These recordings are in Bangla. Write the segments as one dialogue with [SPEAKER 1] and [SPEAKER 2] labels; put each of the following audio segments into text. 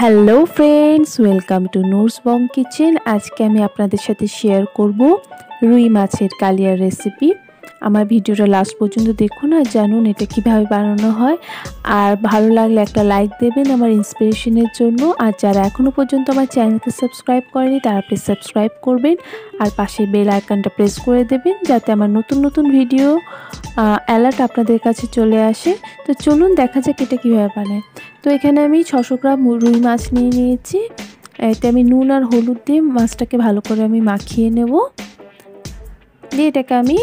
[SPEAKER 1] Hello friends welcome to Noor's Bong Kitchen আজকে আমি আপনাদের সাথে শেয়ার করব রুই মাছের কালিয়ার রেসিপি আমার ভিডিওটা লাস্ট পর্যন্ত দেখুন আর জানুন এটা কীভাবে বানানো হয়। আর ভালো লাগলে একটা লাইক দেবেন আমার ইন্সপিরেশনের জন্য। আর যারা এখনও পর্যন্ত আমার চ্যানেলকে সাবস্ক্রাইব করেনি, তারা প্লিজ সাবস্ক্রাইব করবেন। আর পাশে বেল আইকনটা প্রেস করে দেবেন যাতে আমার নতুন নতুন ভিডিও অ্যালার্ট আপনাদের কাছে চলে আসে। তো চলুন দেখা যাক এটা কীভাবে বানায়। তো এখানে আমি ছশো গ্রাম রুই মাছ নিয়ে নিয়েছি। এতে আমি নুন আর হলুদ দিয়ে মাছটাকে ভালো করে আমি মাখিয়ে নেব। দিয়ে এটাকে আমি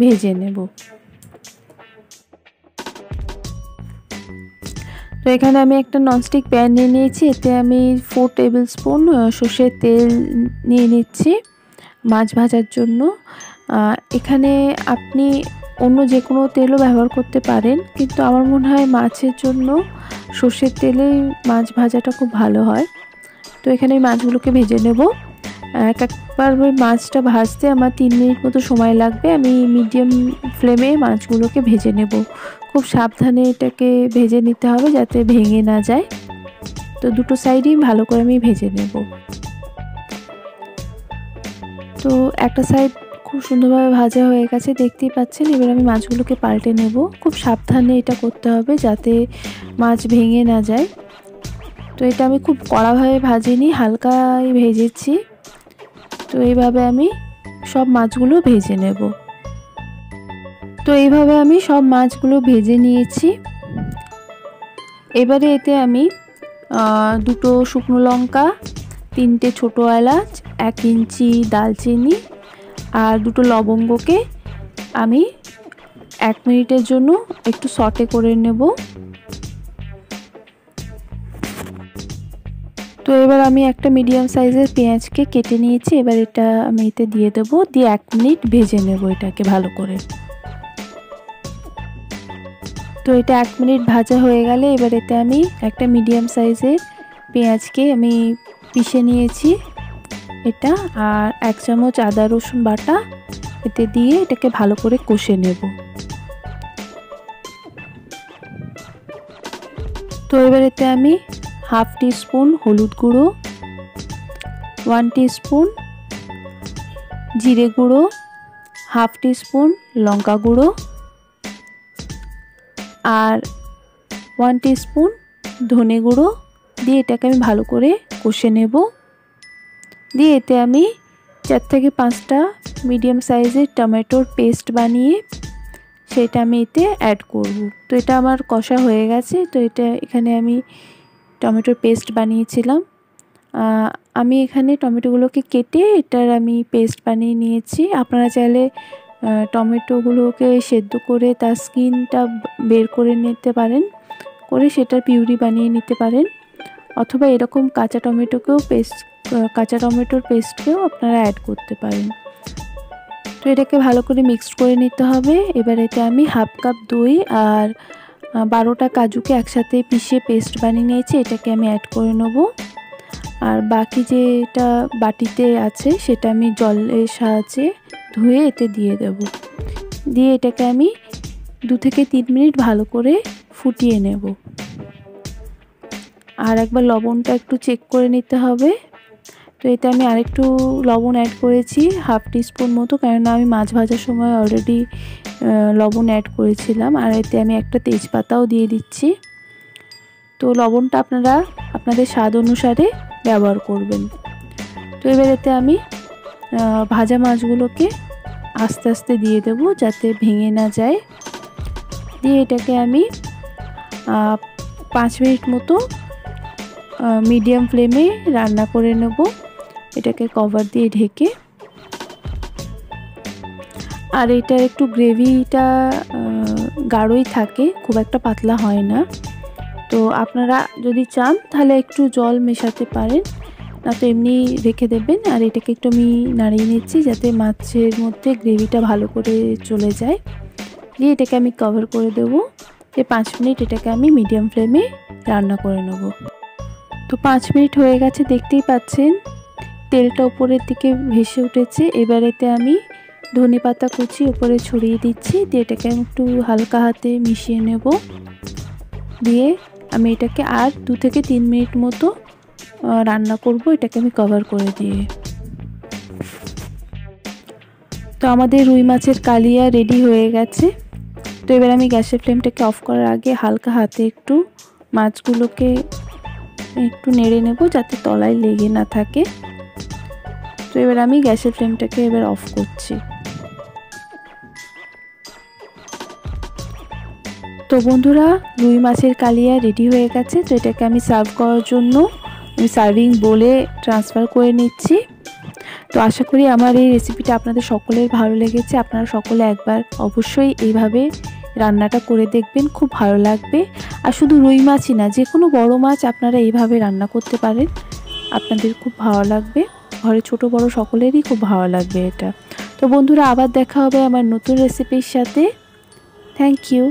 [SPEAKER 1] ভেজে নেব। তো এখানে আমি একটা ননস্টিক প্যান নিয়ে নিয়েছি। এতে আমি ফোর টেবিল স্পুন সর্ষের তেল নিয়ে নিচ্ছি মাছ ভাজার জন্য। এখানে আপনি অন্য যে কোনো তেলও ব্যবহার করতে পারেন, কিন্তু আমার মনে হয় মাছের জন্য সর্ষের তেলে মাছ ভাজাটা খুব ভালো হয়। তো এখানে মাছগুলোকে ভেজে নেব। এক একবার ওই মাছটা ভাজতে আমার তিন মিনিট মতো সময় লাগবে। আমি মিডিয়াম ফ্লেমে মাছগুলোকে ভেজে নেব। খুব সাবধানে এটাকে ভেজে নিতে হবে যাতে ভেঙে না যায়। তো দুটো সাইডই ভালো করে আমি ভেজে নেব। তো একটা সাইড খুব সুন্দরভাবে ভাজা হয়ে গেছে, দেখতেই পাচ্ছেন। এবার আমি মাছগুলোকে পাল্টে নেব। খুব সাবধানে এটা করতে হবে যাতে মাছ ভেঙে না যায়। তো এটা আমি খুব কড়াভাবে ভাজিনি, হালকাই ভেজেছি। তো এইভাবে আমি সব মাছগুলো ভেজে নেব। তো এইভাবে আমি সব মাছগুলো ভেজে নিয়েছি। এবারে এতে আমি দুটো শুকনো লঙ্কা, তিনটে ছোটো এলাচ, এক ইঞ্চি দালচিনি আর দুটো লবঙ্গকে আমি এক মিনিটের জন্য একটু সটে করে নেব। তো এবার আমি একটা মিডিয়াম সাইজের পেঁয়াজকে কেটে নিয়েছি, এবার এটা আমি এতে দিয়ে দেবো, দিয়ে এক মিনিট ভেজে নেব এটাকে ভালো করে। তো এটা এক মিনিট ভাজা হয়ে গেলে এবার এতে আমি একটা মিডিয়াম সাইজের পেঁয়াজকে আমি পিষে নিয়েছি। এটা আর এক চামচ আদা রসুন বাটা। এতে দিয়ে এটাকে ভালো করে কষে নেব। তো এবার এতে আমি হাফ টি স্পুন হলুদ গুঁড়ো, ওয়ান স্পুন জিরে গুঁড়ো, হাফ স্পুন লঙ্কা গুঁড়ো আর ওয়ান টি স্পুন ধনে গুঁড়ো। দিয়ে এটাকে আমি ভালো করে কষে নেব। দিয়ে এতে আমি চার থেকে পাঁচটা মিডিয়াম সাইজের টমেটোর পেস্ট বানিয়ে সেটা আমি এতে অ্যাড করব। তো এটা আমার কষা হয়ে গেছে, তো এটা এখানে আমি টমেটোর পেস্ট বানিয়েছিলাম। আমি এখানে টমেটোগুলোকে কেটে এটার আমি পেস্ট বানিয়ে নিয়েছি। আপনারা চাইলে টমেটোগুলোকে সেদ্ধ করে তার স্কিনটা বের করে নিতে পারেন, করে সেটার পিউরি বানিয়ে নিতে পারেন। অথবা এরকম কাঁচা টমেটোকেও পেস্ট কাঁচা টমেটোর পেস্টকেও আপনারা অ্যাড করতে পারেন। তো এটাকে ভালো করে মিক্সড করে নিতে হবে। এবার এতে আমি হাফ কাপ দই আর বারোটা কাজুকে একসাথে পিষে পেস্ট বানিয়ে নিয়েছি, এটাকে আমি অ্যাড করে নেব। আর বাকি যেটা বাটিতে আছে, সেটা আমি জলের সাহায্যে ধুয়ে এতে দিয়ে দেব। দিয়ে এটাকে আমি দু থেকে তিন মিনিট ভালো করে ফুটিয়ে নেব। আর একবার লবণটা একটু চেক করে নিতে হবে। তো এতে আমি আরেকটু লবণ অ্যাড করেছি হাফ টিস্পুন মতো, কেননা আমি মাছ ভাজার সময় অলরেডি লবণ অ্যাড করেছিলাম। আর এতে আমি একটা তেজপাতাও দিয়ে দিচ্ছি। তো লবণটা আপনারা আপনাদের স্বাদ অনুসারে ব্যবহার করবেন। তো এবার এতে আমি ভাজা মাছগুলোকে আস্তে আস্তে দিয়ে দেব যাতে ভেঙে না যায়। দিয়ে এটাকে আমি পাঁচ মিনিট মতো মিডিয়াম ফ্লেমে রান্না করে নেব। এটাকে কভার দিয়ে ঢেকে, আর এটা একটু গ্রেভিটা গাঢ়ই থাকে, খুব একটা পাতলা হয় না। তো আপনারা যদি চান, তাহলে একটু জল মেশাতে পারেন, না তো এমনি রেখে দেবেন, আর এটাকে একটু আমি নাড়িয়ে নিচ্ছি যাতে মাছের মধ্যে গ্রেভিটা ভালো করে চলে যায়। দিয়ে এটাকে আমি কভার করে দেবো। যে পাঁচ মিনিট এটাকে আমি মিডিয়াম ফ্লেমে রান্না করে নেব। তো পাঁচ মিনিট হয়ে গেছে, দেখতেই পাচ্ছেন। তেলটা উপরের দিকে ভেসে উঠেছে। এবারেতে আমি ধনে পাতা কুচি উপরে ছড়িয়ে দিচ্ছি। দিয়ে এটাকে আমি একটু হালকা হাতে মিশিয়ে নেব। দিয়ে আমি এটাকে আর দু থেকে তিন মিনিট মতো রান্না করব। এটাকে আমি কভার করে দিয়ে। তো আমাদের রুই মাছের কালিয়া রেডি হয়ে গেছে। তো এবার আমি গ্যাসের ফ্লেমটাকে অফ করার আগে হালকা হাতে একটু মাছগুলোকে একটু নেড়ে নেব যাতে তলায় লেগে না থাকে। তো এবার আমি গ্যাসের ফ্লেমটাকে এবার অফ করছি। তো বন্ধুরা, রুই মাছের কালিয়া রেডি হয়ে গেছে, তো এটাকে আমি সার্ভ করার জন্য আমি সার্ভিং বলে ট্রান্সফার করে নিচ্ছি। তো আশা করি আমার এই রেসিপিটা আপনাদের সকলের ভালো লেগেছে। আপনারা সকলে একবার অবশ্যই এইভাবে রান্নাটা করে দেখবেন, খুব ভালো লাগবে। আর শুধু রুই মাছই না যে কোনো বড় মাছ আপনারা এইভাবে রান্না করতে পারেন। আপনাদের খুব ভালো লাগবে। ঘরে ছোট, বড় সকলেরই খুব ভালো লাগবে এটা। তো বন্ধুরা, আবার দেখা হবে আমার নতুন রেসিপির সাথে। Thank you